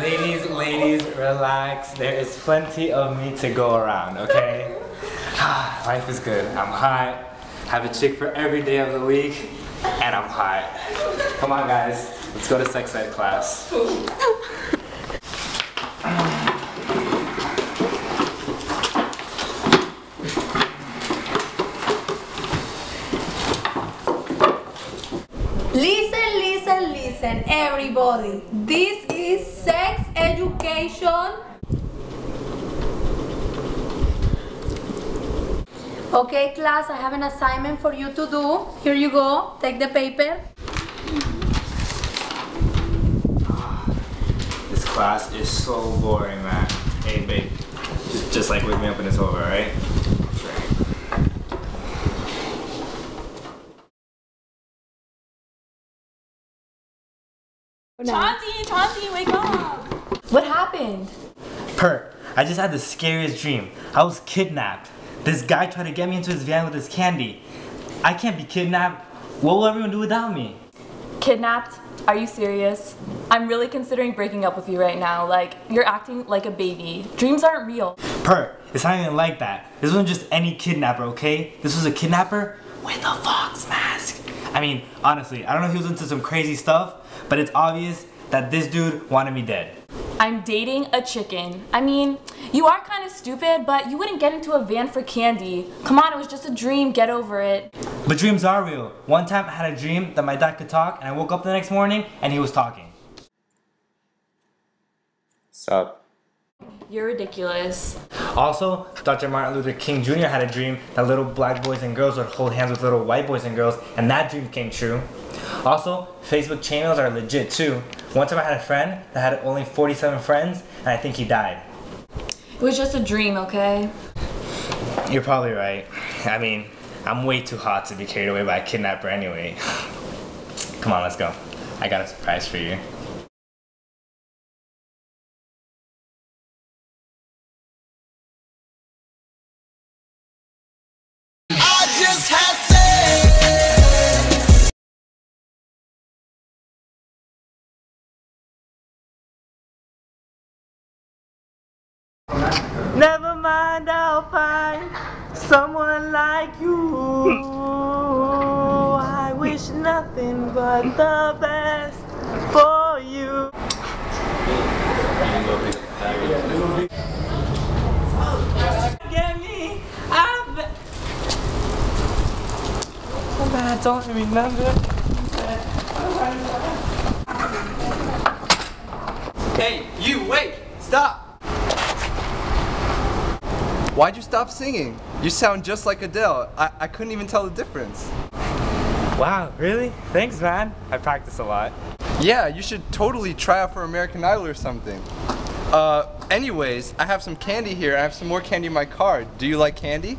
Ladies, ladies, relax. There is plenty of me to go around, okay? Life is good. I'm hot. Have a chick for every day of the week, and I'm hot. Come on, guys. Let's go to sex ed class. Listen, listen, listen, everybody. This is sex education. Okay, class, I have an assignment for you to do. Here you go. Take the paper. This class is so boring, man. Hey, babe. Just, just like wake me up when it's over, Oh, alright? Chauncey, Chauncey, wake up! What happened? Pert, I just had the scariest dream. I was kidnapped. This guy tried to get me into his van with his candy. I can't be kidnapped. What will everyone do without me? Kidnapped? Are you serious? I'm really considering breaking up with you right now. Like, you're acting like a baby. Dreams aren't real. Pert, it's not even like that. This wasn't just any kidnapper, okay? This was a kidnapper with a fox mask. I mean, honestly, I don't know if he was into some crazy stuff, but it's obvious that this dude wanted me dead. I'm dating a chicken. I mean, you are kind of stupid, but you wouldn't get into a van for candy. Come on, it was just a dream. Get over it. But dreams are real. One time I had a dream that my dad could talk, and I woke up the next morning and he was talking. Sup? You're ridiculous. Also, Dr. Martin Luther King Jr. had a dream that little black boys and girls would hold hands with little white boys and girls, and that dream came true. Also, Facebook chain mails are legit too. One time I had a friend that had only 47 friends, and I think he died. It was just a dream, okay? You're probably right. I mean, I'm way too hot to be carried away by a kidnapper anyway. Come on, let's go. I got a surprise for you. Never mind, I'll find someone like you. I wish nothing but the best for you. Get me out of I don't remember. Hey, you, wait! Stop! Why'd you stop singing? You sound just like Adele. I, I couldn't even tell the difference. Wow, really? Thanks, man. I practice a lot. Yeah, you should totally try out for American Idol or something. Uh, anyways, I have some candy here. I have some more candy in my car. Do you like candy?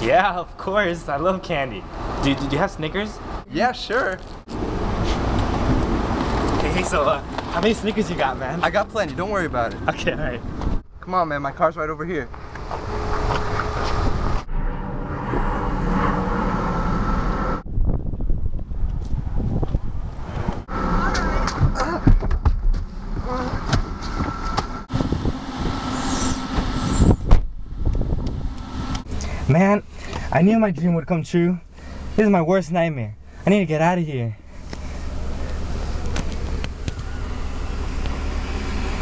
Yeah, of course. I love candy. Do, do you have Snickers? Yeah, sure. Hey, hey, so uh, how many Snickers you got, man? I got plenty. Don't worry about it. Okay, alright. Come on, man. My car's right over here. Man, I knew my dream would come true. This is my worst nightmare. I need to get out of here.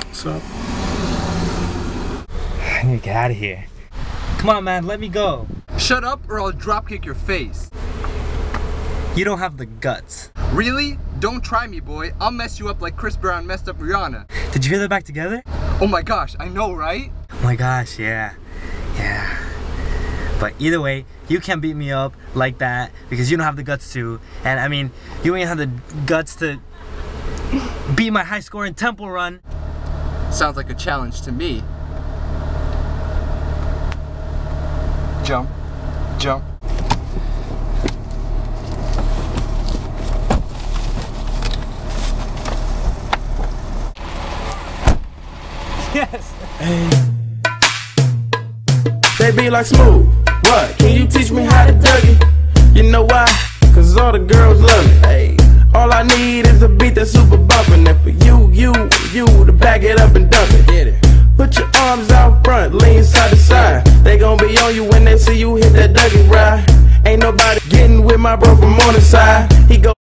What's up? I need to get out of here. Come on, man, let me go. Shut up or I'll dropkick your face. You don't have the guts. Really? Don't try me, boy. I'll mess you up like Chris Brown messed up Rihanna. Did you hear they're back together? Oh my gosh, I know, right? Oh my gosh, yeah. Yeah. But either way, you can't beat me up like that because you don't have the guts to. And I mean, you ain't have the guts to beat my high score in Temple Run. Sounds like a challenge to me. Jump, jump. like smooth. What? Can you teach me how to Dougie? You know why? Cause all the girls love it. Hey. All I need is a beat that's super bumpin' And for you, you, you to back it up and dump it. Get it. Put your arms out front, lean side to side. They gon' be on you when they see you hit that Dougie ride. Ain't nobody getting with my bro from on the side. He go